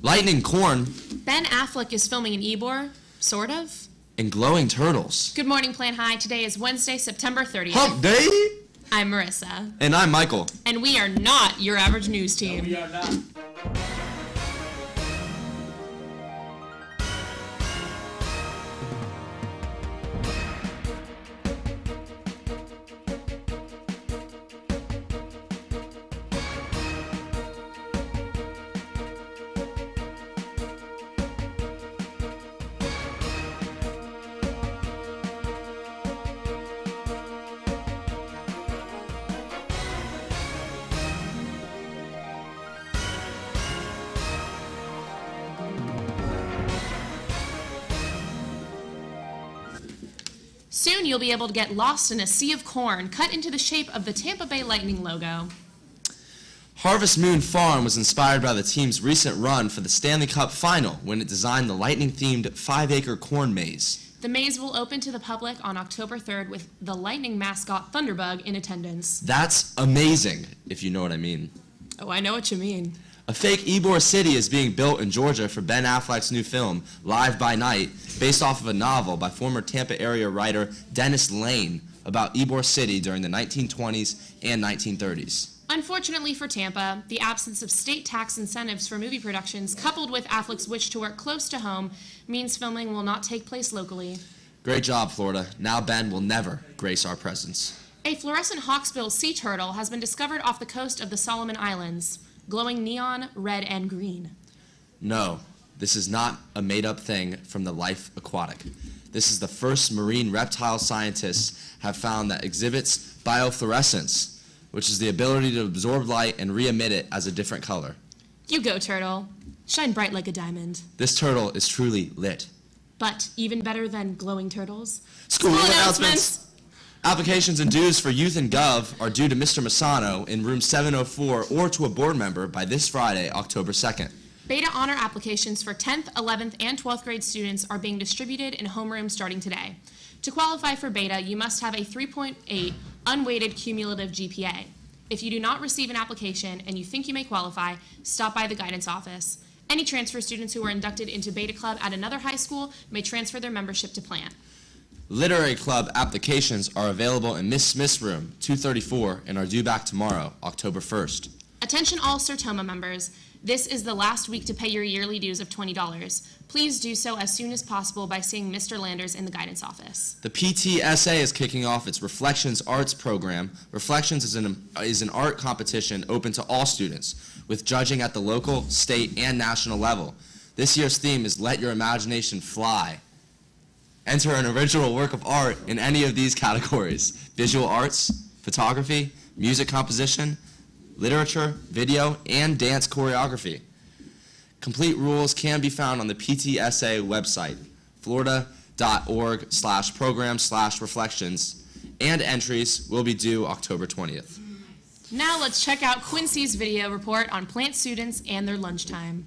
Lightning corn Ben Affleck is filming an Ybor, sort of. and glowing turtles. Good morning, Plant High. Today is Wednesday, September 30th. Hump day! I'm Marissa, And I'm Michael. and we are not your average news team. We are not. Soon you'll be able to get lost in a sea of corn cut into the shape of the Tampa Bay Lightning logo. Harvest Moon Farm was inspired by the team's recent run for the Stanley Cup final when it designed the lightning themed five acre corn maze. The maze will open to the public on October 3rd with the Lightning mascot Thunderbug in attendance. That's amazing, if you know what I mean. Oh, I know what you mean. A fake Ybor City is being built in Georgia for Ben Affleck's new film, Live by Night, based off of a novel by former Tampa area writer Dennis Lehane about Ybor City during the 1920s and 1930s. Unfortunately for Tampa, the absence of state tax incentives for movie productions, coupled with Affleck's wish to work close to home, means filming will not take place locally. Great job, Florida. Now Ben will never grace our presence. A fluorescent hawksbill sea turtle has been discovered off the coast of the Solomon Islands, glowing neon red and green. No, this is not a made up thing from the Life Aquatic. This is the first marine reptile scientists have found that exhibits biofluorescence, which is the ability to absorb light and re emit it as a different color. You go, turtle. Shine bright like a diamond. This turtle is truly lit. But even better than glowing turtles, School announcements! Applications and dues for Youth and Gov are due to Mr. Masano in room 704 or to a board member by this Friday, October 2nd. Beta honor applications for 10th, 11th, and 12th grade students are being distributed in homeroom starting today. To qualify for beta, you must have a 3.8 unweighted cumulative GPA. If you do not receive an application and you think you may qualify, stop by the guidance office. Any transfer students who are inducted into Beta Club at another high school may transfer their membership to Plant. Literary Club applications are available in Miss Smith's room, 234, and are due back tomorrow, October 1st. Attention all Sertoma members, this is the last week to pay your yearly dues of $20. Please do so as soon as possible by seeing Mr. Landers in the guidance office. The PTSA is kicking off its Reflections Arts program. Reflections is an, is an art competition open to all students, with judging at the local, state, and national level. This year's theme is Let Your Imagination Fly. Enter an original work of art in any of these categories visual arts, photography, music composition, literature, video, and dance choreography. Complete rules can be found on the PTSA website, florida.org slash program slash reflections, and entries will be due October 20th. Now let's check out Quincy's video report on plant students and their lunchtime.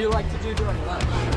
do you like to do during lunch?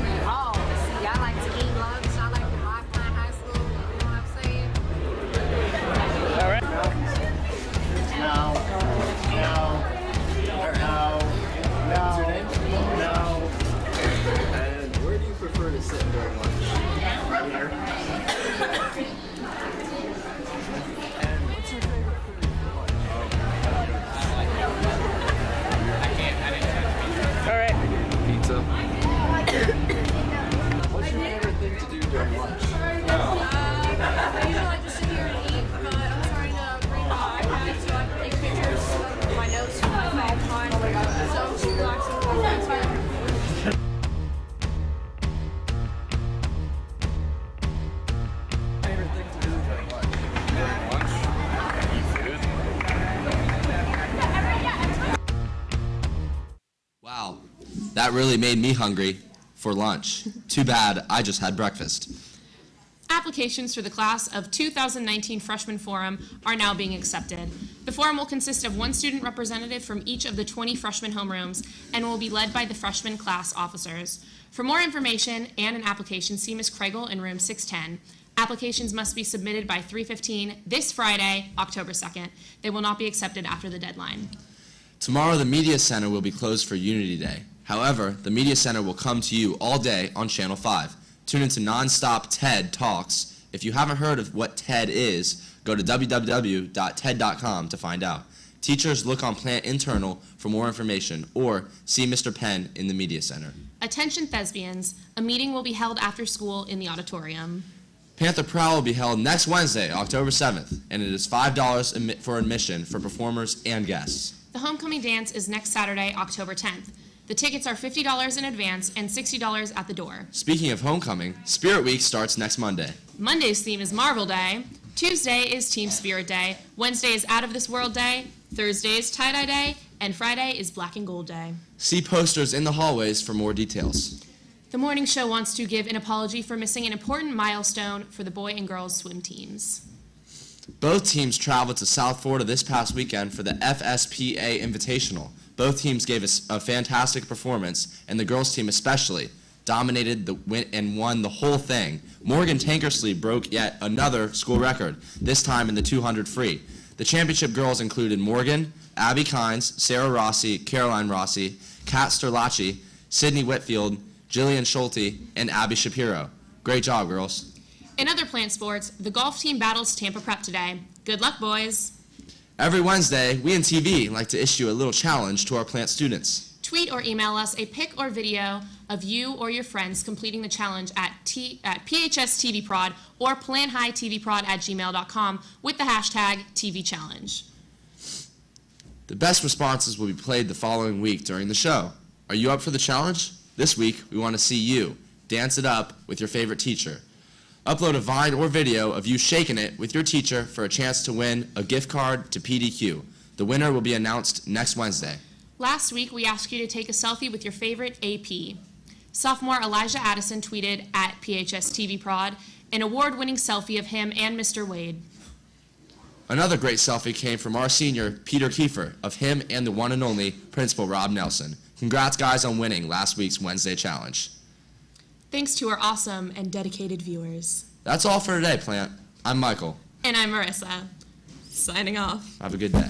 That really made me hungry for lunch. Too bad I just had breakfast. Applications for the class of 2019 Freshman Forum are now being accepted. The forum will consist of one student representative from each of the 20 freshman homerooms and will be led by the freshman class officers. For more information and an application, see Ms. Kreigel in room 610. Applications must be submitted by 3:15 this Friday, October 2nd. They will not be accepted after the deadline. Tomorrow, the Media Center will be closed for Unity Day. However, the Media Center will come to you all day on Channel 5. Tune into nonstop TED Talks. If you haven't heard of what TED is, go to www.ted.com to find out. Teachers look on Plant Internal for more information or see Mr. Penn in the Media Center. Attention thespians, a meeting will be held after school in the auditorium. Panther Prowl will be held next Wednesday, October 7th, and it is $5 for admission for performers and guests. The homecoming dance is next Saturday, October 10th. The tickets are $50 in advance and $60 at the door. Speaking of homecoming, Spirit Week starts next Monday. Monday's theme is Marvel Day. Tuesday is Team Spirit Day. Wednesday is Out of This World Day. Thursday is Tie Dye Day. And Friday is Black and Gold Day. See posters in the hallways for more details. The morning show wants to give an apology for missing an important milestone for the boy and girls swim teams. Both teams traveled to South Florida this past weekend for the FSPA Invitational. Both teams gave us a fantastic performance, and the girls team especially dominated the win and won the whole thing. Morgan Tankersley broke yet another school record, this time in the 200 free. The championship girls included Morgan, Abby Kynes, Sarah Rossi, Caroline Rossi, Kat Sterlacci, Sydney Whitfield, Jillian Schulte, and Abby Shapiro. Great job, girls. In other plant sports, the golf team battles Tampa Prep today. Good luck, boys. Every Wednesday, we in TV like to issue a little challenge to our plant students. Tweet or email us a pic or video of you or your friends completing the challenge at, T, at PHSTVProd or planthightvprod at gmail.com with the hashtag TV Challenge. The best responses will be played the following week during the show. Are you up for the challenge? This week, we want to see you dance it up with your favorite teacher. Upload a Vine or video of you shaking it with your teacher for a chance to win a gift card to PDQ. The winner will be announced next Wednesday. Last week, we asked you to take a selfie with your favorite AP. Sophomore Elijah Addison tweeted at PHS TV Prod an award winning selfie of him and Mr. Wade. Another great selfie came from our senior, Peter Kiefer, of him and the one and only Principal Rob Nelson. Congrats, guys, on winning last week's Wednesday challenge. Thanks to our awesome and dedicated viewers. That's all for today, Plant. I'm Michael. And I'm Marissa. Signing off. Have a good day.